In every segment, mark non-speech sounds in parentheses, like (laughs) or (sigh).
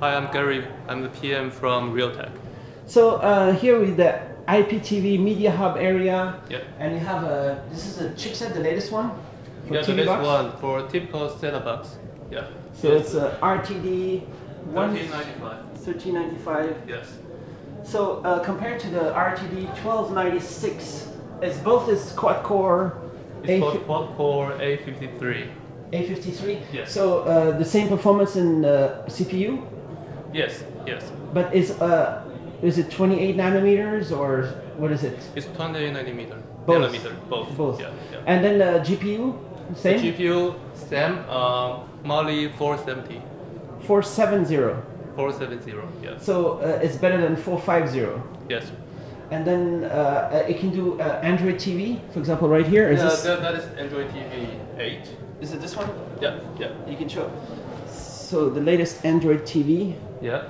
Hi, I'm Gary. I'm the PM from Realtek. So uh, here with the IPTV Media Hub area, Yeah. and you have a this is a chipset, the latest one Yeah, the latest box. one for typical setup box. Yeah. So it's a RTD one 1395. 1395. Yes. So uh, compared to the RTD 1296, it's both is quad core It's A quad core A53. A53. Yes. So uh, the same performance in uh, CPU, Yes, yes. but is uh is it 28 nanometers or what is it? It's 28 nanometer. Both. Nanometer, both. Both. Yeah, yeah. And then the GPU, The same. GPU, same, um, Mali 470. 470. 470, Yeah. So uh, it's better than 450. Yes. And then uh, uh, it can do uh, Android TV, for example, right here. Is Yeah, this that, that is Android TV 8. is it this one? Yeah, yeah. You can show. So the latest Android TV. Yeah.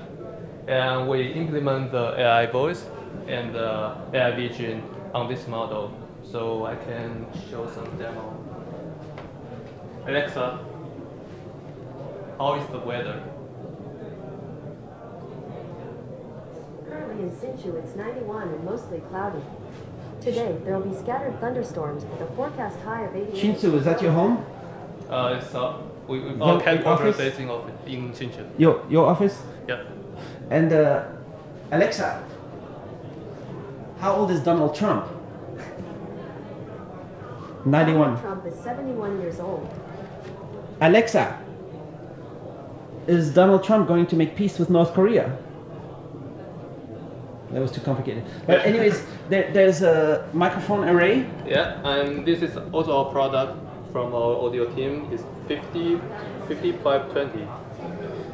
And we implement the AI voice and the AI vision on this model. So I can show some demo. Alexa, how is the weather? Currently in Hsinchu, it's 91 and mostly cloudy. Today, there will be scattered thunderstorms with a forecast high of 88. Hsinchu, is that your home? Uh, it's uh, we, we The- our the headquarters office? is in office in Shenzhen. Your your office? Yeah. And uh, Alexa, how old is Donald Trump? (laughs) 91. Trump is 71 years old. Alexa, is Donald Trump going to make peace with North Korea? That was too complicated. But anyways, there, there's a microphone array. Yeah, and this is also our product from our audio team. is 50, 5520.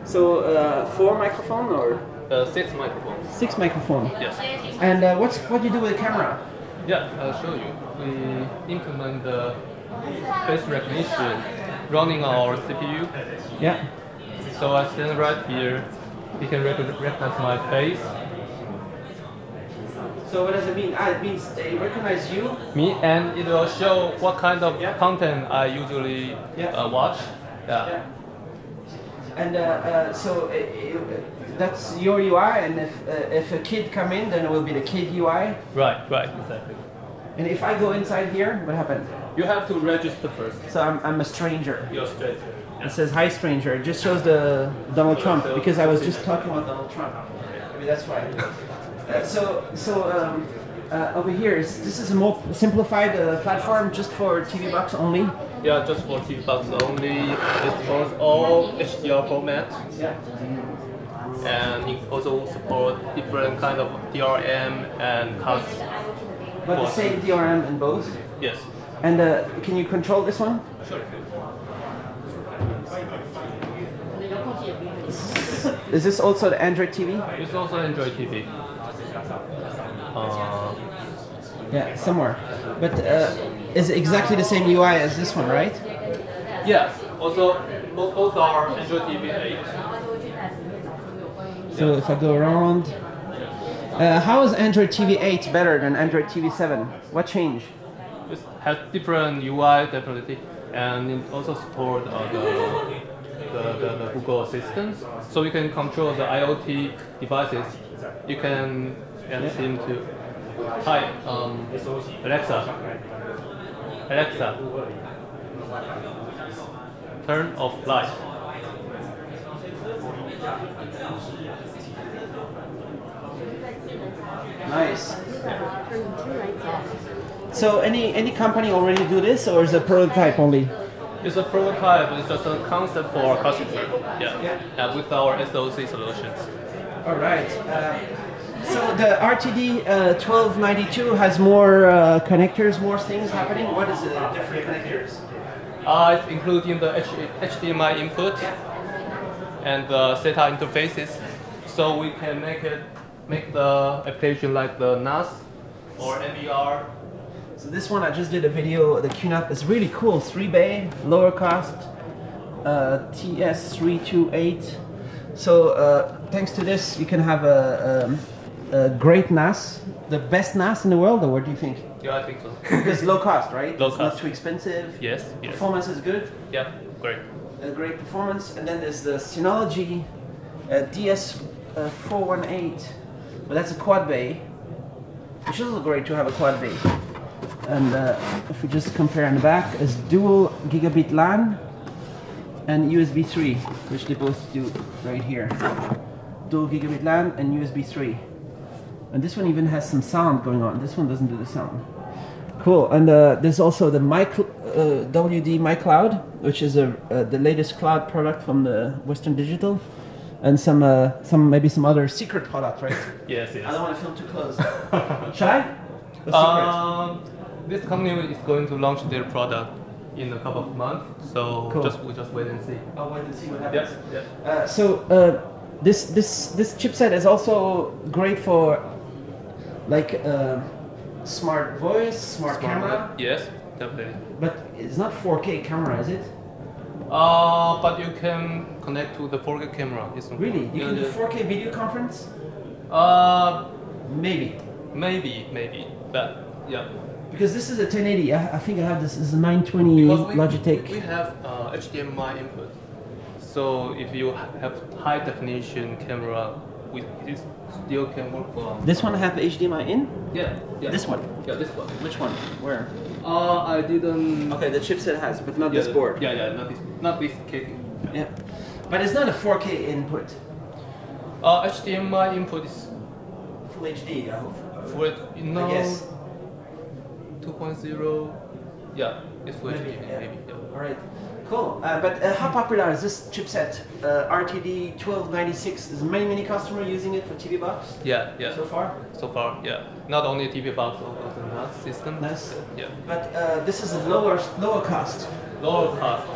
So uh, four microphone or Uh, six microphones. six microphone. Yes. And uh, what's what do you do with the camera? Yeah, I'll show you. We implement the face recognition running on our CPU. Yeah. So I stand right here. He can recognize my face, So what does it mean? Ah, it means they recognize you. me, and it will show what kind of Yeah. content I usually Yeah. uh, watch. Yeah. Yeah. And uh, uh, so uh, uh, that's your UI, and if uh, if a kid come in, then it will be the kid UI. Right, right, exactly. And if I go inside here, what happens? You have to register first. So I'm, I'm a stranger. You're straight. It says hi stranger. It just shows the Donald Trump because I was just talking about Donald Trump. Maybe that's why. Uh, so so um, uh, over here is this is a more simplified uh, platform just for TV box only. Yeah, just for TV box only. It supports all HDR format. Yeah. and it also support different kind of DRM and cuts. But the same DRM in both. Yes. And uh, can you control this one? Sure. Is this also the Android TV? It's also Android TV. Uh, Yeah, somewhere. But uh, is it exactly the same UI as this one, right? yeah. Also, both, both are Android TV 8. So if I go around, uh, how is Android TV 8 better than Android TV 7? What changed? It has different UI definitely, and it also support uh, the, the, the, the Google Assistant. So you can control the IoT devices. You can get seem to hi um, Alexa. Alexa, turn off light. Nice. Turning two lights off. So any any company already do this, or is it a prototype only? It's a prototype. It's just a concept for our customer. Yeah. Yeah. yeah with our SOC solutions. All right. Uh, so the RTD uh, 1292 has more uh, connectors, more things happening. What is the different connectors? Uh, it's including the H- HDMI input and the SATA interfaces, so we can make it make the application like the NAS or NVR. So this one I just did a video. The QNAP is really cool. Three bay, lower cost, uh, TS328. So uh, thanks to this, you can have a, um, a great NAS, the best NAS in the world. Or what do you think? Yeah, I think so. Because low cost, right? Low it's not too expensive. Yes, yes. Performance is good. Yeah, great. A great performance. And then there's the Synology uh, DS418, but that's a quad bay, which is great to have a quad bay. And uh, if we just compare in the back, it's dual gigabit LAN and USB 3, which they both do right here. Dual gigabit LAN and USB 3. And this one even has some sound going on. This one doesn't do the sound. Cool. And uh, there's also the My, uh, WD MyCloud, which is a, uh, the latest cloud product from the Western Digital, and some uh, some maybe some other secret product, right? (laughs) Yes, yes. I don't want to film too close. (laughs) Should I? The. Um, this company is going to launch their product in a couple of months, so Cool. just we just wait and see. I'll wait and see what happens. yes. Uh, so uh, this this this chipset is also great for like uh, smart voice, smart, camera, Yes, definitely. but it's not 4K camera, is it? Uh, but you can connect to the 4K camera. Really? You yeah, can do 4K video conference? Uh, Maybe. maybe, maybe, but yeah. Because this is a 1080. I, I think I have this. This is a 920 Because we, Logitech. we have uh, HDMI input, so if you have high definition camera, we, it still can work on. This one have HDMI in? Yeah, yeah. This one? Yeah, this one. Which one? Where? Uh, I didn't. Okay, the chipset has, but not yeah, this board. Yeah, yeah, not this, not this case. Yeah. But it's not a 4K input. Uh, HDMI input is Full HD, I hope. for it, you know, I guess. 2.0. Yeah, it's Full Maybe, HD, yeah. maybe. Yeah. All right. Cool. Uh, but uh, how popular is this chipset? Uh, RTD 1296. is many, many customers using it for TV box Yeah, yeah. so far. So far, yeah. Not only TV box, also the NAS system. NAS. Yeah. But uh, this is a lower, lower cost. Lower cost.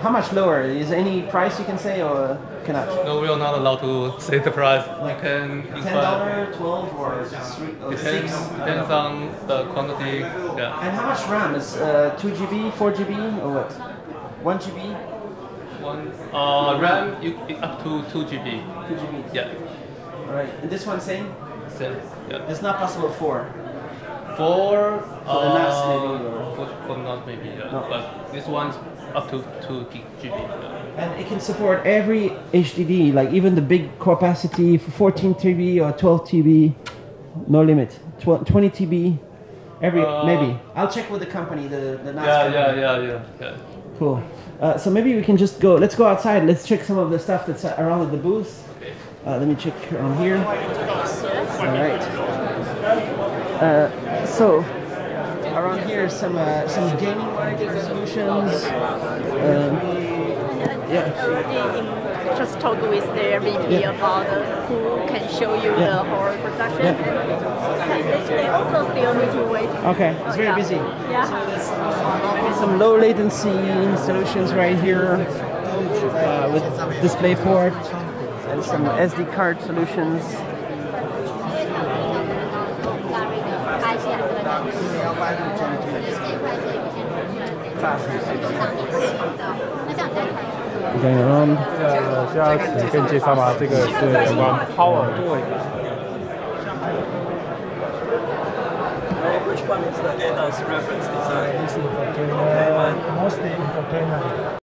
How much lower? Is there any price you can say or cannot? No, we are not allowed to (laughs) say the price. Like you can Ten dollar, twelve, or three, or Depends, six? depends on the quantity. Yeah. And how much RAM is uh, two GB, four GB, or what? One GB, One uh, RAM you up to two GB. two GB. Yeah. All right. And this one same? Same. Yeah. It's not possible four. For For the NAS uh, maybe, or- for, for not maybe. Yeah. No. But this one's up to two GB. Yeah. And it can support every HDD, like even the big capacity for 14 TB or 12 TB, no limit. 12, 20 TB, every Uh, maybe. I'll check with the company, the the NAS Yeah, company. yeah, yeah, yeah, yeah. Cool. Uh, so maybe we can just go. Let's go outside. Let's check some of the stuff that's around at the booth. Uh, let me check on here. All right. Uh, so around here, some uh, some gaming solutions. Um, yeah. already just talk with their VP Yeah. about who can show you Yeah. the whole production. Yeah. And they also still need to wait. Okay, it's very Yeah. busy. Yeah. Some low latency solutions right here uh, with display port and some SD card solutions. OK，那么这个需要请更介绍吗？这个是有关 power。